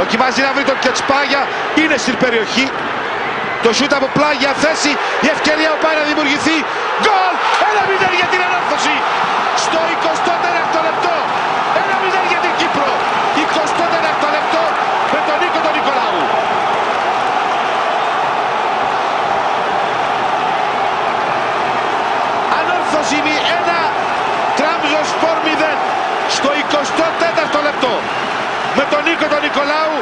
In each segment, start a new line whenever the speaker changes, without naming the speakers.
Δοκιμάζει να βρει τον Κετσπάγια. Είναι στην περιοχή. Το σούτ από πλάγια θέση. Η ευκαιρία που πάει να δημιουργηθεί. Γκολ! Ένα μηδέν για την ανόρθωση. Στο 24ο λεπτό. Ένα μηδέν για την Κύπρο. 24ο λεπτό με τον Νίκο τον Νικολάου. Ανόρθωση 1. Τραμζο Σπορ 0. Στο 24ο λεπτό με τον Νίκο τον Νικολάου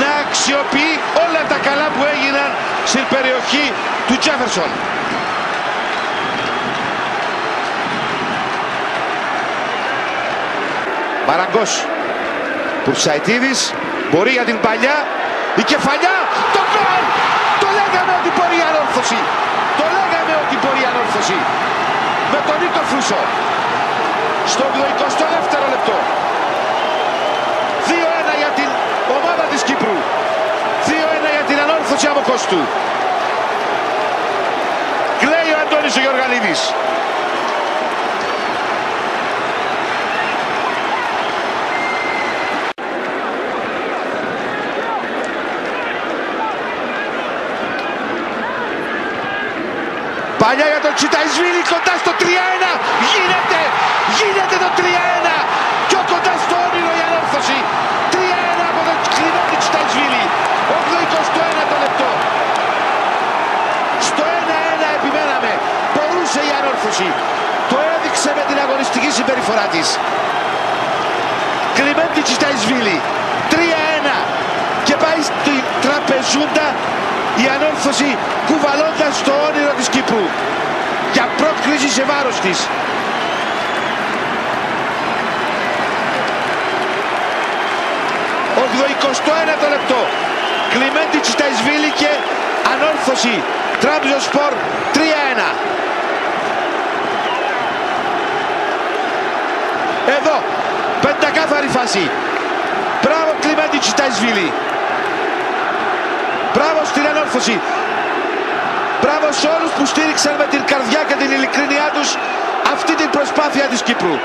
να αξιοποιεί όλα τα καλά που έγιναν στην περιοχή του Τζέφερσον. Μαραγκός Πουρσαϊτίδης μπορεί για την παλιά. Η κεφαλιά. Το γκολ. Το λέγαμε ότι μπορεί η ανόρθωση. Το λέγαμε ότι μπορεί η ανόρθωση. Με τον Νίκο Φρούσο. Στο 22ο λεπτό 2-1 για την ομάδα της Κύπρου 2-1 για την ανόρθωση από Κόστου κλαίει ο Αντώνης ο Γιωργαλίδης Παλιά για τον Τσιταϊσβίλη κοντά στο 3-1. Η ανόρθωση. Το έδειξε με την αγωνιστική συμπεριφορά της. Κλειμέντη Τσιταϊσβίλη. 3-1 και πάει στην τραπεζούντα η ανόρθωση κουβαλώντας το όνειρο της Κύπρου για πρόκριση σε βάρος της. Ο 21ο λεπτό Κλειμέντη Τσιταϊσβίλη και ανόρθωση Τράμπζο Σπορ 3-1 Εδώ πεντακάθαρη φάση Μπράβο Κλειμέντη Τσιταϊσβίλη Μπράβο στην ανόρθωση. Μπράβο σε όλους που στήριξαν με την καρδιά και την ειλικρίνειά τους αυτή την προσπάθεια της Κύπρου.